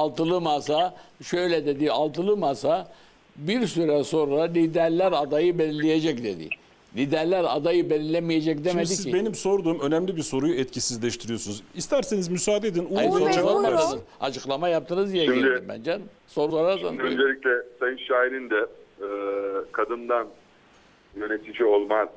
altılı masa şöyle dedi altılı masa bir süre sonra liderler adayı belirleyecek dedi. Liderler adayı belirlemeyecek demedi Şimdi siz ki. benim sorduğum önemli bir soruyu etkisizleştiriyorsunuz. İsterseniz müsaade edin. Uğur Hayır, soru Bey, cevap versin. Açıklama yaptınız diye Şimdi- geldim ben canım. Soru sorarsan. Öncelikle Sayın Şahin'in de e, kadından yönetici olmaz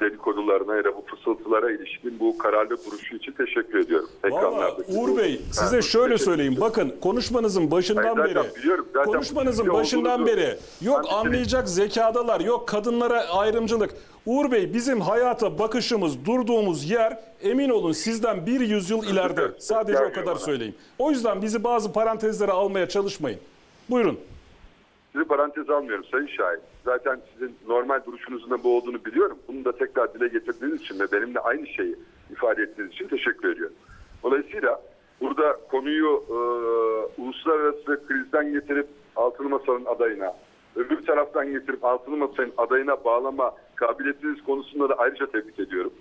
dedikodularına ya da bu fısıltılara ilişkin bu kararlı duruşu için teşekkür ediyorum. Valla Uğur Bey size Ha, şöyle söyleyeyim. ederim. Bakın konuşmanızın başından Hayır, zaten beri biliyorum. Zaten konuşmanızın başından olduğunuzu- beri yok Ben anlayacak zekadalar, yok kadınlara ayrımcılık. Uğur Bey bizim hayata bakışımız, durduğumuz yer emin olun sizden bir yüzyıl ileride. Sadece o kadar bana. söyleyeyim. O yüzden bizi bazı parantezlere almaya çalışmayın. Buyurun. Sizi parantez almıyorum Sayın Şahin. Zaten sizin normal duruşunuzun da bu olduğunu biliyorum. Bunu da tekrar dile getirdiğiniz için ve benimle aynı şeyi ifade ettiğiniz için teşekkür ediyorum. Dolayısıyla burada konuyu e, uluslararası krizden getirip Altılı Masa'nın adayına, öbür taraftan getirip Altılı Masa'nın adayına bağlama kabiliyetiniz konusunda da ayrıca tebrik ediyorum.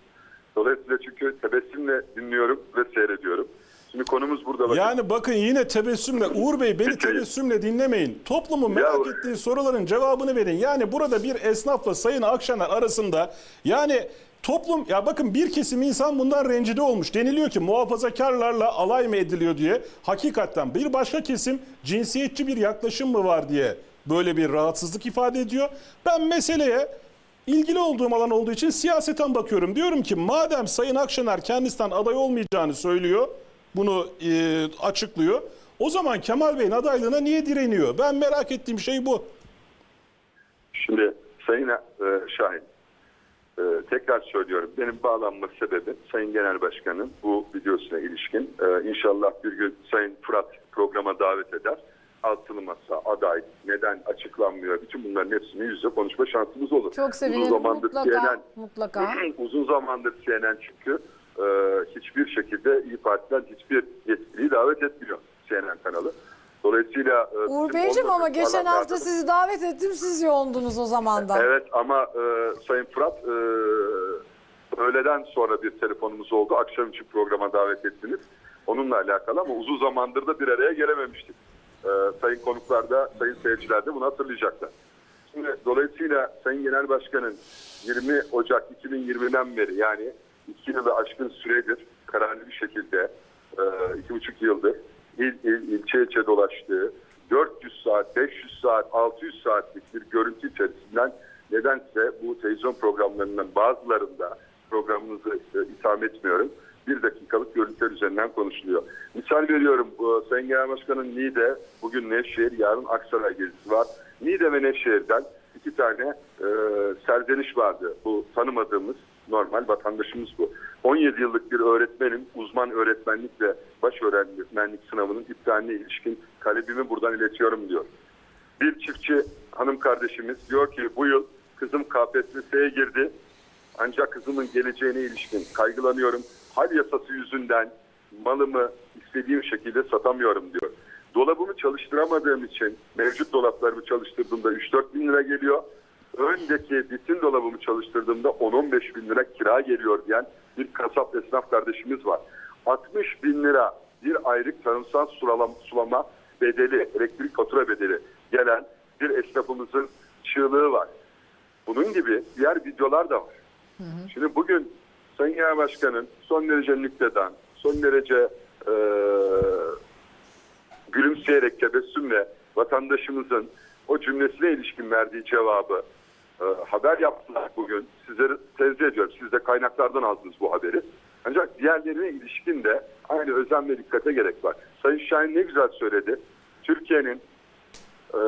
Dolayısıyla çünkü tebessümle dinliyorum ve seyrediyorum. Şimdi konumuz burada. bakın. Yani bakın yine tebessümle Uğur Bey beni tebessümle dinlemeyin. Toplumun merak Ya- ettiği soruların cevabını verin. Yani burada bir esnafla Sayın Akşener arasında yani toplum ya bakın bir kesim insan bundan rencide olmuş. Deniliyor ki muhafazakarlarla alay mı ediliyor diye. Hakikaten bir başka kesim cinsiyetçi bir yaklaşım mı var diye böyle bir rahatsızlık ifade ediyor. Ben meseleye ilgili olduğum alan olduğu için siyaseten bakıyorum. Diyorum ki madem Sayın Akşener kendisinden aday olmayacağını söylüyor, bunu e, açıklıyor. O zaman Kemal Bey'in adaylığına niye direniyor? Ben merak ettiğim şey bu. Şimdi Sayın e, Şahin, e, tekrar söylüyorum. Benim bağlanma sebebim Sayın Genel Başkan'ın bu videosuna ilişkin. E, inşallah bir gün Sayın Fırat programa davet eder. Altılı Masa, aday, neden açıklanmıyor? Bütün bunların hepsini yüz yüze konuşma şansımız olur. Çok sevinirim. Uzun zamandır Mutlaka, CNN, mutlaka. uzun zamandır CNN çünkü e, hiçbir şekilde İyi Parti'den hiçbir yetkiliyi davet etmiyor CNN kanalı. Dolayısıyla e, Uğur Beyciğim ama geçen hafta sizi davet ettim siz yoğundunuz o zaman da. Evet ama e, Sayın Fırat e, öğleden sonra bir telefonumuz oldu. Akşam için programa davet ettiniz. Onunla alakalı ama uzun zamandır da bir araya gelememiştik. E, sayın konuklar da, sayın seyirciler de bunu hatırlayacaklar. Şimdi dolayısıyla Sayın Genel Başkan'ın 20 Ocak 2020'den beri yani iki yılı aşkın süredir kararlı bir şekilde e, iki buçuk yıldır il, il, ilçe ilçe dolaştığı 400 saat, 500 saat, 600 saatlik bir görüntü içerisinden nedense bu televizyon programlarının bazılarında programınızı e, itham etmiyorum. Bir dakikalık görüntüler üzerinden konuşuluyor. Misal veriyorum bu Sayın Genel Başkan'ın Niğde, bugün Nevşehir, yarın Aksaray gezisi var. Niğde ve Nevşehir'den iki tane e, serzeniş vardı. Bu tanımadığımız normal vatandaşımız bu. 17 yıllık bir öğretmenin uzman öğretmenlik ve baş öğretmenlik sınavının iptaline ilişkin talebimi buradan iletiyorum diyor. Bir çiftçi hanım kardeşimiz diyor ki bu yıl kızım KPSS'ye girdi. Ancak kızımın geleceğine ilişkin kaygılanıyorum. Hal yasası yüzünden malımı istediğim şekilde satamıyorum diyor. Dolabımı çalıştıramadığım için mevcut dolaplarımı çalıştırdığımda 3-4 bin lira geliyor. Öndeki bütün dolabımı çalıştırdığımda 10-15 bin lira kira geliyor diyen bir kasap esnaf kardeşimiz var. 60 bin lira bir aylık tarımsal sulama, sulama bedeli, elektrik fatura bedeli gelen bir esnafımızın çığlığı var. Bunun gibi diğer videolar da var. Şimdi bugün Sayın Genel Başkan'ın son derece nüktedan, son derece e, gülümseyerek tebessümle vatandaşımızın o cümlesine ilişkin verdiği cevabı e, haber yaptılar bugün. Sizleri tenzih ediyorum. Siz de kaynaklardan aldınız bu haberi. Ancak diğerlerine ilişkin de aynı özen ve dikkate gerek var. Sayın Şahin ne güzel söyledi. Türkiye'nin e,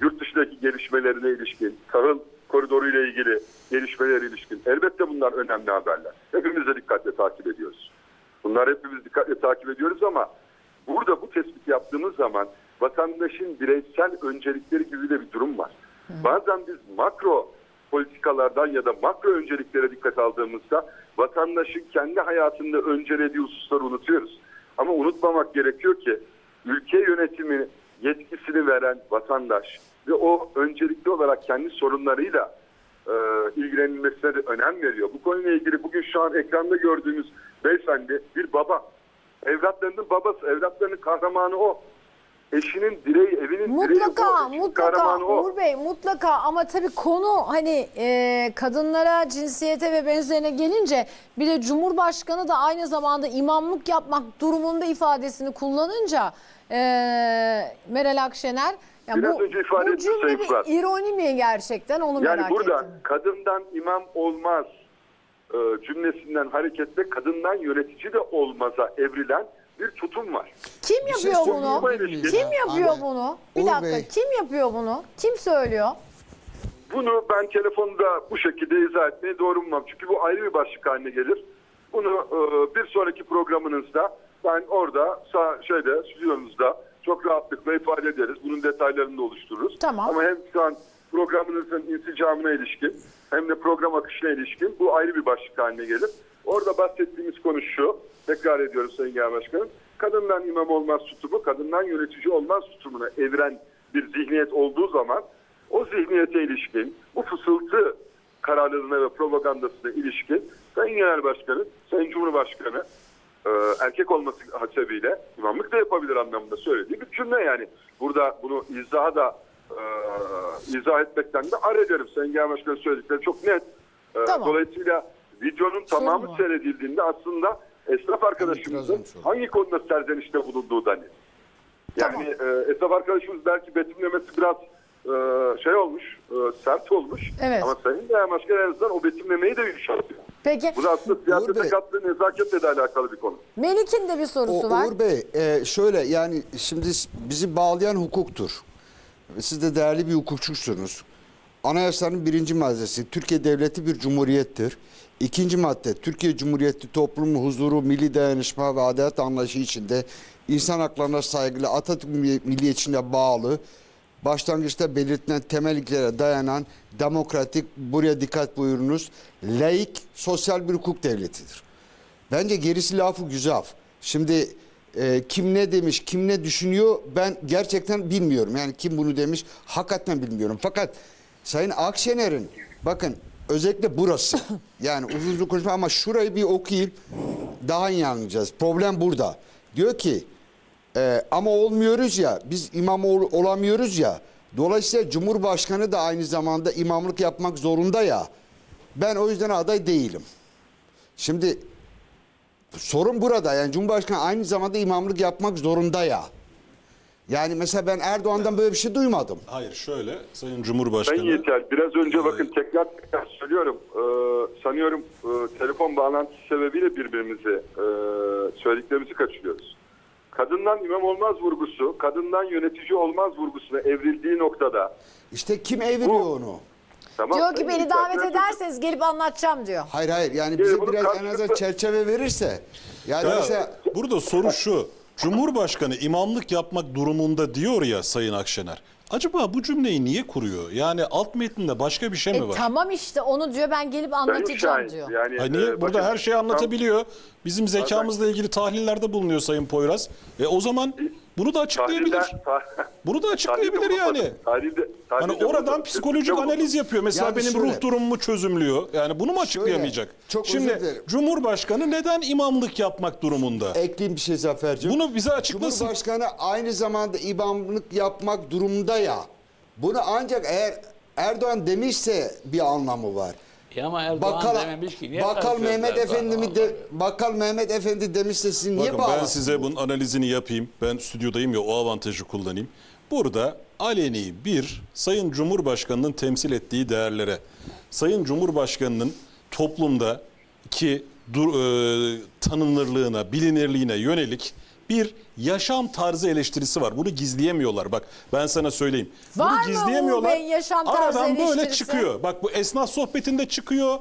yurt dışındaki gelişmelerine ilişkin, tahıl koridoru ile ilgili gelişmeler ilişkin elbette bunlar önemli haberler. Hepimiz de dikkatle takip ediyoruz. Bunlar hepimiz dikkatle takip ediyoruz ama burada bu tespit yaptığımız zaman vatandaşın bireysel öncelikleri gibi de bir durum var. Bazen biz makro politikalardan ya da makro önceliklere dikkat aldığımızda vatandaşın kendi hayatında öncelediği hususları unutuyoruz. Ama unutmamak gerekiyor ki ülke yönetimi yetkisini veren vatandaş ve o öncelikli olarak kendi sorunlarıyla e, ilgilenilmesine de önem veriyor. Bu konuyla ilgili bugün şu an ekranda gördüğümüz beyefendi bir baba. Evlatlarının babası, evlatlarının kahramanı o. Eşinin direği, evinin direği Mutlaka, o. Eşinin mutlaka o. Uğur Bey mutlaka ama tabii konu hani e, kadınlara, cinsiyete ve benzerine gelince bir de Cumhurbaşkanı da aynı zamanda imamlık yapmak durumunda ifadesini kullanınca e, Meral Akşener yani Biraz bu, önce ifade bu ettim cümle bir ironi mi gerçekten onu Yani merak burada ettim. kadından imam olmaz e, cümlesinden hareketle kadından yönetici de olmaza evrilen bir tutum var. Kim şey yapıyor bunu? Kim yapıyor Anne, bunu? Bir Uğur dakika Bey. kim yapıyor bunu? Kim söylüyor? Bunu ben telefonda bu şekilde izah etmeyi doğru bulmam. Çünkü bu ayrı bir başlık haline gelir. Bunu e, bir sonraki programınızda ben orada sağ, şeyde stüdyonuzda çok rahatlıkla ifade ederiz. Bunun detaylarını da oluştururuz. Tamam. Ama hem şu an programınızın insicamına ilişkin hem de program akışına ilişkin bu ayrı bir başlık haline gelir. Orada bahsettiğimiz konu şu. Tekrar ediyorum Sayın Genel Başkanım. Kadından imam olmaz tutumu, kadından yönetici olmaz tutumuna eviren bir zihniyet olduğu zaman o zihniyete ilişkin, bu fısıltı kararlarına ve propagandasına ilişkin Sayın Genel Başkanı, Sayın Cumhurbaşkanı e, erkek olması hasebiyle imamlık da yapabilir anlamında söylediği bir cümle yani. Burada bunu izaha da e, izah etmekten de ar ederim. Sayın Genel Başkanı söyledikleri çok net. E, Tamam. Dolayısıyla videonun tamamı var. seyredildiğinde aslında esnaf arkadaşımızın sorun. hangi konuda serzenişte bulunduğu da net. Yani e, esnaf arkadaşımız belki betimlemesi biraz e, şey olmuş, e, sert olmuş. Evet. Ama Sayın Genel Başkan en azından o betimlemeyi de yumuşatıyor. Peki Bu da aslında siyasete kattığı nezaketle de alakalı bir konu. Melik'in de bir sorusu O, var. Uğur Bey e, şöyle yani şimdi bizi bağlayan hukuktur. Siz de değerli bir hukukçusunuz. Anayasanın birinci maddesi Türkiye Devleti bir cumhuriyettir. İkinci madde Türkiye Cumhuriyeti toplumu huzuru, milli dayanışma ve adalet anlayışı içinde insan haklarına saygılı, Atatürk milliyetçiliğine bağlı, başlangıçta belirtilen temel ilkelere dayanan demokratik, buraya dikkat buyurunuz, laik, sosyal bir hukuk devletidir. Bence gerisi lafı güzel. Şimdi e, kim ne demiş, kim ne düşünüyor ben gerçekten bilmiyorum. Yani kim bunu demiş hakikaten bilmiyorum. Fakat Sayın Akşener'in bakın özellikle burası yani uzun uzun konuşma ama şurayı bir okuyayım daha iyi anlayacağız. Problem burada. Diyor ki e, ama olmuyoruz ya biz imam ol- olamıyoruz ya. Dolayısıyla Cumhurbaşkanı da aynı zamanda imamlık yapmak zorunda ya. Ben o yüzden aday değilim. Şimdi sorun burada. Yani Cumhurbaşkanı aynı zamanda imamlık yapmak zorunda ya. Yani mesela ben Erdoğan'dan böyle bir şey duymadım. Hayır şöyle Sayın Ben Cumhurbaşkanı. yeter. Biraz önce bakın tekrar tekrar söylüyorum. Ee, sanıyorum e, telefon bağlantısı sebebiyle birbirimizi e, söylediklerimizi kaçırıyoruz. Kadından imam olmaz vurgusu, kadından yönetici olmaz vurgusuna evrildiği noktada İşte kim eviriyor Bu- onu? tamam Diyor ki Sayın beni davet ederseniz gelip anlatacağım diyor. Hayır hayır yani bize biraz en azından çerçeve verirse. Yani Ya, mesela burada soru şu. Cumhurbaşkanı imamlık yapmak durumunda diyor ya Sayın Akşener. Acaba bu cümleyi niye kuruyor? Yani alt metninde başka bir şey mi E, var? tamam işte onu diyor ben gelip anlatacağım Şahin, diyor. Yani, niye? e, Burada bakın, her şeyi anlatabiliyor. Bizim zekamızla ilgili tahlillerde bulunuyor Sayın Poyraz. E o zaman bunu da açıklayabilir. Tahlilde- ta- Bunu da açıklayabilir yani. Tahlilde, Hani tahlilde oradan bulunmadı. psikolojik analiz yapıyor. Mesela Yani benim şöyle- ruh durumumu çözümlüyor. Yani bunu mu açıklayamayacak? çok Şimdi. Cumhurbaşkanı neden imamlık yapmak durumunda? ekleyeyim bir şey Zafer'cim. Bunu bize açıklasın. Cumhurbaşkanı aynı zamanda imamlık yapmak durumunda ya. Bunu ancak eğer Erdoğan demişse bir anlamı var. Ya ama Erdoğan Bakkal, dememiş ki. Niye Bakkal Mehmet Erdoğan'a? Efendi mi de, Bakkal Mehmet Efendi demişse siz niye Bakın ben size bunun analizini yapayım. Ben stüdyodayım ya o avantajı kullanayım. Burada aleni bir Sayın Cumhurbaşkanı'nın temsil ettiği değerlere, Sayın Cumhurbaşkanı'nın toplumda ki dur, e, tanınırlığına, bilinirliğine yönelik bir yaşam tarzı eleştirisi var. Bunu gizleyemiyorlar. Bak ben sana söyleyeyim. Var mı Bunu Uğur gizleyemiyorlar. Bey yaşam tarzı Aradan böyle eleştirisi? çıkıyor. Bak bu esnaf sohbetinde çıkıyor.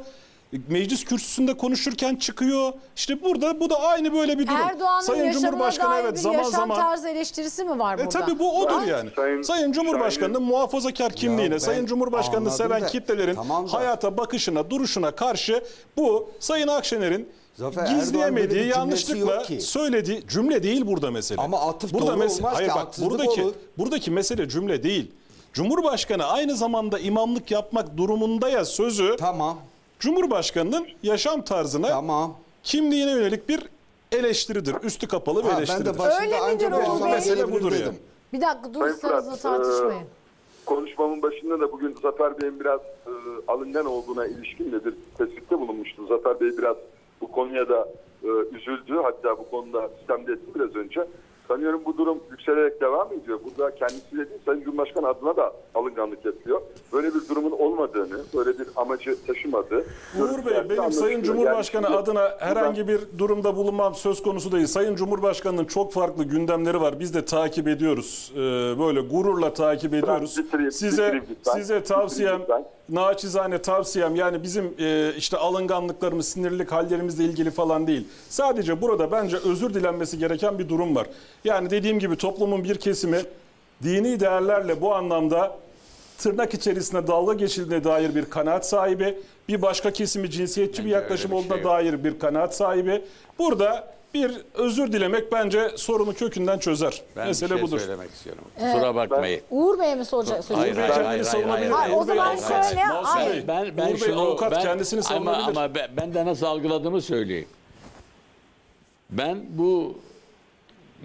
Meclis kürsüsünde konuşurken çıkıyor. İşte burada bu da aynı böyle bir durum. Erdoğan'ın Sayın Cumhurbaşkanı dair evet bir zaman yaşam zaman tarzı eleştirisi mi var e burada? tabii bu odur yani. Sayın- Sayın, Cumhurbaşkanı'nın muhafazakar kimliğine, Sayın Cumhurbaşkanı'nı seven da- kitlelerin Tamam da- hayata bakışına, duruşuna karşı bu Sayın Akşener'in Zafer, gizleyemediği, yanlışlıkla söylediği cümle değil burada mesele. Ama atıf burada doğru olmaz Hayır ki, bak buradaki olur. buradaki mesele cümle değil. Cumhurbaşkanı aynı zamanda imamlık yapmak durumunda ya sözü Tamam, Cumhurbaşkanının yaşam tarzına tamam. kimliğine yönelik bir eleştiridir. Üstü kapalı bir Ha, ben eleştiridir. de başında Öyle ancak midir o Uğur zaman Bey? Mesele budur dedim. yani. Bir dakika durursanız da Fırat, tartışmayın. e, konuşmamın başında da bugün Zafer Bey'in biraz e, alıngan olduğuna ilişkin de bir tespitte bulunmuştu. Zafer Bey biraz bu konuya da e, üzüldü. Hatta bu konuda sistemde etti biraz önce. Sanıyorum bu durum yükselerek devam ediyor. Burada kendisi de değil, Sayın Cumhurbaşkanı adına da alınganlık yapıyor. Böyle bir durumun olmadığını, böyle bir amacı taşımadığı. Uğur Bey benim. Sayın Cumhurbaşkanı Yani adına herhangi bir durumda bulunmam söz konusu değil. Sayın Cumhurbaşkanı'nın çok farklı gündemleri var. Biz de takip ediyoruz. Ee, böyle gururla takip ediyoruz. Size size tavsiyem naçizane tavsiyem yani bizim e, işte alınganlıklarımız, sinirlilik hallerimizle ilgili falan değil. Sadece burada bence özür dilenmesi gereken bir durum var. Yani dediğim gibi toplumun bir kesimi dini değerlerle bu anlamda tırnak içerisinde dalga geçildiğine dair bir kanaat sahibi, bir başka kesimi cinsiyetçi bir Bence yaklaşım öyle bir olduğuna şey dair bir kanaat sahibi. Burada bir özür dilemek bence sorunu kökünden çözer. Ben Mesele bir şey budur. söylemek istiyorum. Kusura bakmayın. Uğur Bey'e mi soracak? Hayır, hayır, kendini hayır, savunabilir. hayır, Hayır, o zaman Bey avukat. şöyle- hayır. Bey, Ben ben Uğur Bey şunu avukat ben, kendisini ama, savunabilir. ama ben, ben de nasıl algıladığımı söyleyeyim. Ben bu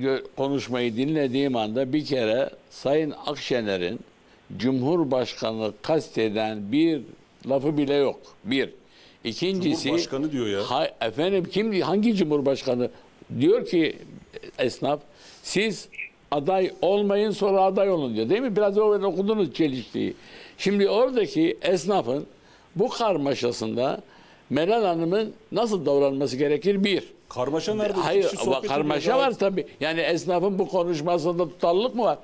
gö- konuşmayı dinlediğim anda bir kere Sayın Akşener'in Cumhurbaşkanı kasteden bir lafı bile yok. Bir. İkincisi Cumhurbaşkanı diyor ya. Ha, efendim kim hangi cumhurbaşkanı diyor ki esnaf siz aday olmayın sonra aday olun diyor. Değil mi? Biraz evvel okudunuz çelişkiyi. Şimdi oradaki esnafın bu karmaşasında Meral Hanım'ın nasıl davranması gerekir? Bir. Karmaşa nerede? Hayır karmaşa var tabii. Yani esnafın bu konuşmasında tutarlılık mı var?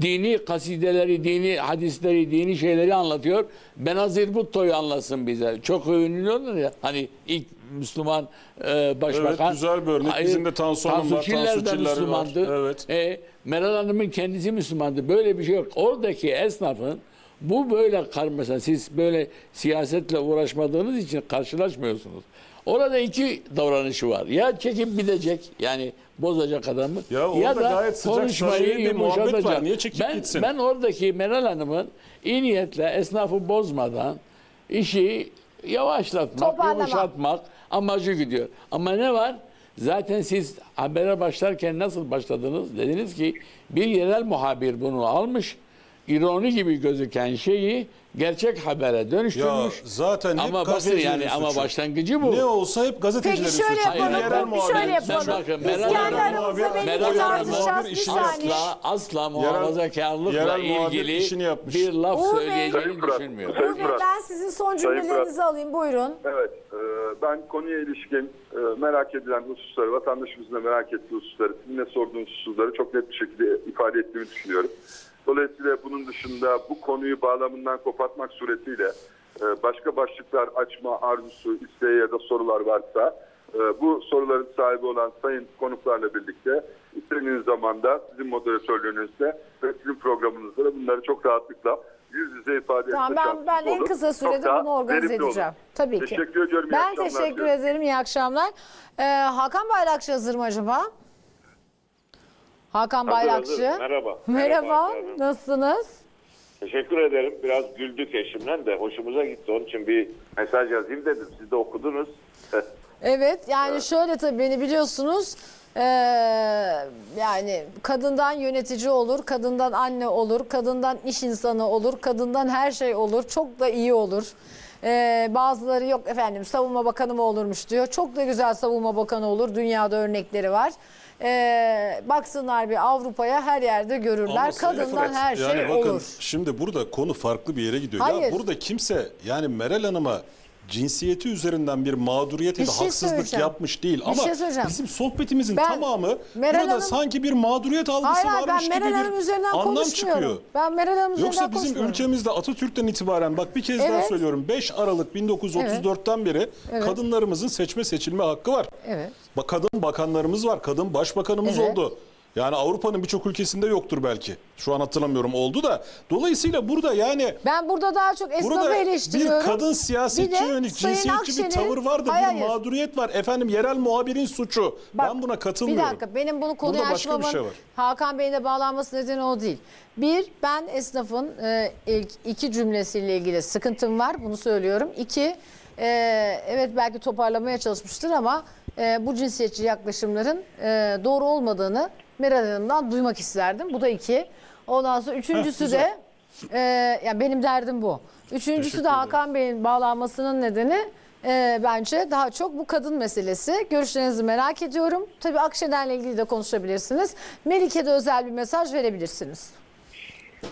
Dini kasideleri, dini hadisleri, dini şeyleri anlatıyor. Benazir Bhutto'yu anlatsın bize. Çok övünüyorlar ya. Hani ilk Müslüman e, başbakan. Evet, güzel bir örnek. Bizim de Tansu Hanım var, Tansu Çiller var. Müslümandı. Evet. E, Meral Hanım'ın kendisi Müslümandı. Böyle bir şey yok. Oradaki esnafın bu böyle karmaşa. Siz böyle siyasetle uğraşmadığınız için karşılaşmıyorsunuz. Orada iki davranışı var. Ya çekip gidecek yani bozacak adamı Ya gayet samimi bir muhabbet var. yumuşatacak. Niye çekip ben, gitsin? Ben oradaki Meral Hanım'ın iyi niyetle esnafı bozmadan işi yavaşlatmak, yumuşatmak amacı gidiyor. Ama ne var? Zaten siz habere başlarken nasıl başladınız? Dediniz ki bir yerel muhabir bunu almış. ironi gibi gözüken şeyi gerçek habere Ya dönüştürmüş. zaten hep ama bakın gazetecilerin yani ama suçu. başlangıcı bu. Ne olsa hep gazetecilerin Peki şöyle suçu. Yapalım. hayır, Yerel bir muhabir- şöyle yapalım. bakın, Biz Meral kendi Hanım- aramızda Meral Hanım tartışacağız. Bir saniye. asla asla muhafazakarlıkla yerel muhabir ilgili yapmış. bir laf Uğur Bey- söyleyeceğini Fırat, düşünmüyorum. Sayın Uğur Bey Fırat. ben sizin son Sayın cümlelerinizi alayım. Buyurun. Evet, e, ben konuya ilişkin e, merak edilen hususları, vatandaşımızın da merak ettiği hususları, sizin de sorduğunuz hususları çok net bir şekilde ifade ettiğimi düşünüyorum. Dolayısıyla bunun dışında bu konuyu bağlamından kopartmak suretiyle e, başka başlıklar açma arzusu, isteği ya da sorular varsa e, bu soruların sahibi olan sayın konuklarla birlikte istediğiniz zamanda sizin moderatörlüğünüzde ve sizin programınızda da bunları çok rahatlıkla yüz yüze ifade Tamam etme ben, ben en kısa sürede bunu organize verimli olur. edeceğim. Tabii ki. Teşekkür ediyorum. iyi Ben teşekkür ederim. İyi akşamlar. Ee, Hakan Bayrakçı hazır mı acaba? Hakan Bayrakçı. hazır. Merhaba. Merhaba. Merhaba efendim. Nasılsınız? Teşekkür ederim. Biraz güldük eşimle de hoşumuza gitti. Onun için bir mesaj yazayım dedim. Siz de okudunuz. Evet yani şöyle tabii beni biliyorsunuz eee, yani kadından yönetici olur, kadından anne olur, kadından iş insanı olur, kadından her şey olur. Çok da iyi olur. Eee, bazıları yok efendim savunma bakanı mı olurmuş diyor. Çok da güzel savunma bakanı olur. Dünyada örnekleri var. Eee, baksınlar bir Avrupa'ya her yerde görürler. Ama Kadından Fırat, her şey yani bakın, olur. Şimdi burada konu farklı bir yere gidiyor. Hayır. Ya burada kimse yani Meral Hanım'a cinsiyeti üzerinden bir mağduriyet ya da şey haksızlık yapmış değil. Bir Ama şey söyleyeceğim. bizim sohbetimizin Ben- tamamı Meral burada Hanım- sanki bir mağduriyet algısı Hayır hayır ben varmış gibi Hanım bir üzerinden anlam çıkıyor. Ben Meral Hanım Yoksa bizim ülkemizde Atatürk'ten itibaren bak bir kez daha Evet. söylüyorum 5 Aralık 1934'ten beri Evet. kadınlarımızın seçme seçilme hakkı var. Evet. Bak kadın bakanlarımız var, kadın başbakanımız Evet. oldu. Yani Avrupa'nın birçok ülkesinde yoktur belki. Şu an hatırlamıyorum oldu da. Dolayısıyla burada yani Ben burada daha çok esnafı eleştiriyorum. bir kadın Bir siyasetçi de yönelik cinsiyetçi bir tavır var da Hayır, bir mağduriyet var. Efendim yerel muhabirin suçu. Bak, ben buna katılmıyorum. Bir dakika benim bunu konuya bir açmamın şey var. Hakan Bey'in de bağlanması nedeni o değil. Bir, ben esnafın e, ilk iki cümlesiyle ilgili sıkıntım var bunu söylüyorum. İki, e, evet belki toparlamaya çalışmıştır ama e, bu cinsiyetçi yaklaşımların e, doğru olmadığını Meral Hanım'dan duymak isterdim. Bu da iki. Ondan sonra üçüncüsü de e, yani benim derdim bu. Üçüncüsü de Hakan Bey'in bağlanmasının nedeni e, bence daha çok bu kadın meselesi. Görüşlerinizi merak ediyorum. Tabii Akşener'le ilgili de konuşabilirsiniz. Melike'de özel bir mesaj verebilirsiniz.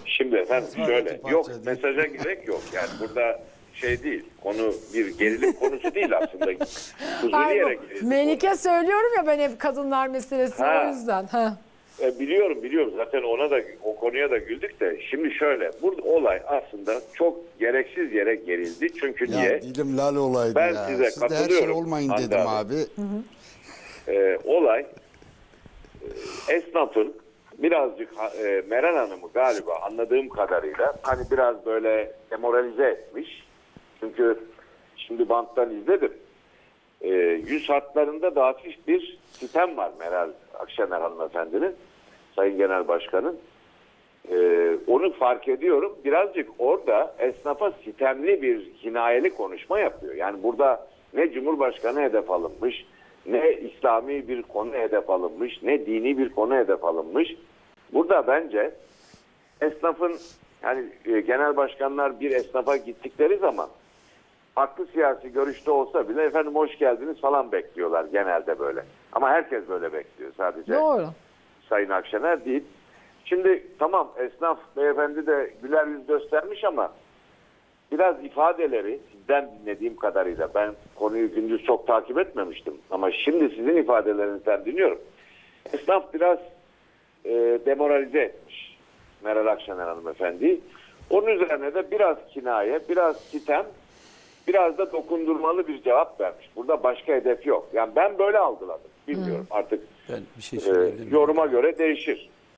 Şimdi efendim şöyle yok mesaja gerek yok. Yani burada şey değil konu bir gerilim konusu değil aslında. Bu girildi. Melike söylüyorum ya ben hep kadınlar meselesi Ha. o yüzden. Ha. E, biliyorum biliyorum zaten ona da o konuya da güldük de şimdi şöyle burada olay aslında çok gereksiz yere gerildi çünkü Ya niye dilim lal olaydı Ben ya. size Siz de her şey katılıyorum, olmayın Hande dedim abi. abi. E, olay e, esnafın birazcık ha- e, Meral Hanım'ı galiba anladığım kadarıyla hani biraz böyle demoralize etmiş çünkü şimdi banttan izledim e, yüz hatlarında da hafif bir sitem var Meral Akşener hanımefendinin Sayın Genel Başkan'ın Ee, onu fark ediyorum. Birazcık orada esnafa sitemli bir hinayeli konuşma yapıyor. Yani burada ne Cumhurbaşkanı hedef alınmış, ne İslami bir konu hedef alınmış, ne dini bir konu hedef alınmış. Burada bence esnafın yani e, genel başkanlar bir esnafa gittikleri zaman farklı siyasi görüşte olsa bile efendim hoş geldiniz falan bekliyorlar genelde böyle. Ama herkes böyle bekliyor sadece. Doğru. Sayın Akşener değil. Şimdi tamam esnaf beyefendi de güler yüz göstermiş ama biraz ifadeleri sizden dinlediğim kadarıyla ben konuyu gündüz çok takip etmemiştim ama şimdi sizin ifadelerinizden dinliyorum. Esnaf biraz e, demoralize etmiş Meral Akşener hanımefendi. Onun üzerine de biraz kinaye, biraz sitem, biraz da dokundurmalı bir cevap vermiş. Burada başka hedef yok. Yani ben böyle algıladım. Bilmiyorum artık Ben bir şey e, yoruma göre değişir.